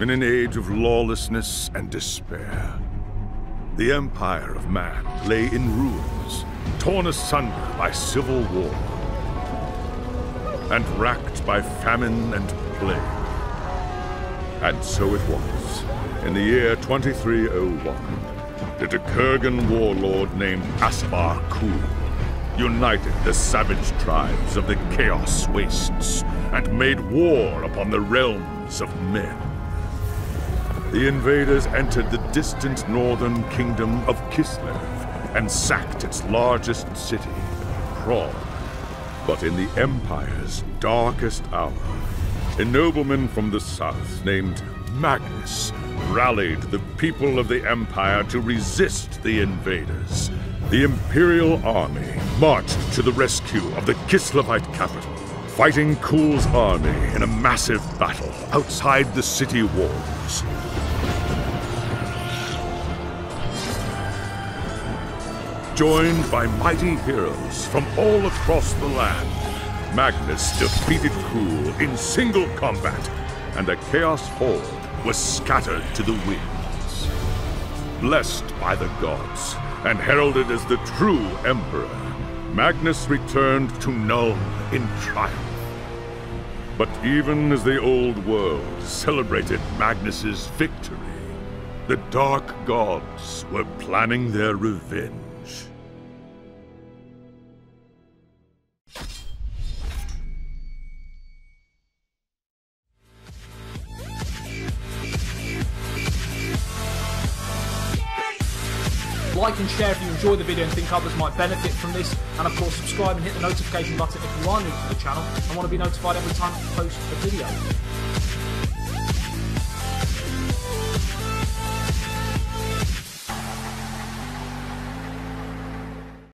in an age of lawlessness and despair. The empire of man lay in ruins, torn asunder by civil war, and racked by famine and plague. And so it was, in the year 2301, that a Kurgan warlord named Asavar Kul united the savage tribes of the Chaos Wastes and made war upon the realms of men. The invaders entered the distant northern kingdom of Kislev and sacked its largest city, Praag. But in the Empire's darkest hour, a nobleman from the south named Magnus rallied the people of the Empire to resist the invaders. The Imperial Army marched to the rescue of the Kislevite capital, fighting Kul's army in a massive battle outside the city walls. Joined by mighty heroes from all across the land, Magnus defeated Kul in single combat, and the Chaos Horde was scattered to the winds. Blessed by the gods, and heralded as the true Emperor, Magnus returned to Nuln in triumph. But even as the old world celebrated Magnus's victory, the Dark Gods were planning their revenge. Like and share if you enjoy the video and think others might benefit from this. And of course, subscribe and hit the notification button if you are new to the channel and want to be notified every time I post a video.